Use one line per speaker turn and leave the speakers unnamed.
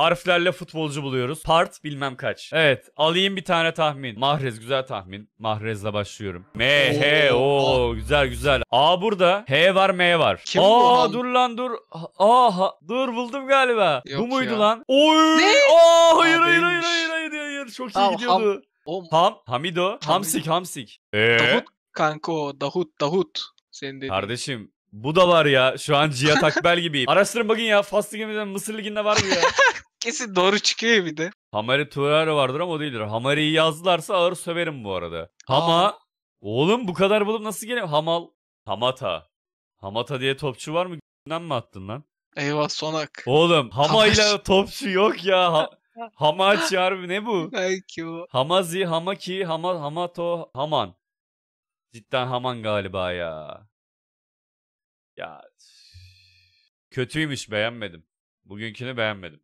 Harflerle futbolcu buluyoruz. Part bilmem kaç. Evet alayım bir tane tahmin. Mahrez güzel tahmin. Mahrez'le başlıyorum. M, H, O güzel güzel. A burada. H var M var.
Kim bu
Aa
Han?
dur lan dur. Aa ha- dur buldum galiba.
Yok
bu muydu
ya.
lan? Oy!
Ne?
Aa hayır
Aa,
hayır hayır
değilmiş.
hayır hayır hayır. Çok iyi
Tamam,
gidiyordu.
O
Ham, Hamido, Hamsik, Hamsik. Ee?
Davut kanka o. Davut Davut. Senin dediğin.
Kardeşim bu da var ya. Şu an Cihat Akbel gibiyim. Araştırın bakın ya. Fas Ligi'mizden Mısır Ligi'nde var mı ya?
Kesin doğru çıkıyor bir de.
Hamari Tuğrarı vardır ama o değildir. Hamari'yi yazdılarsa ağır söverim bu arada. Hama.
Aa.
Oğlum bu kadar bulup nasıl geliyor? Hamal. Hamata. Hamata diye topçu var mı? Günden mi attın lan?
Eyvah sonak.
Oğlum Hama ile
Hamaç.
topçu yok ya. Ha, Hamaç harbi ne bu?
Belki o.
Hamazi, Hamaki, Hama, Hamato, Haman. Cidden Haman galiba ya. Ya kötüymüş beğenmedim. Bugünkünü beğenmedim.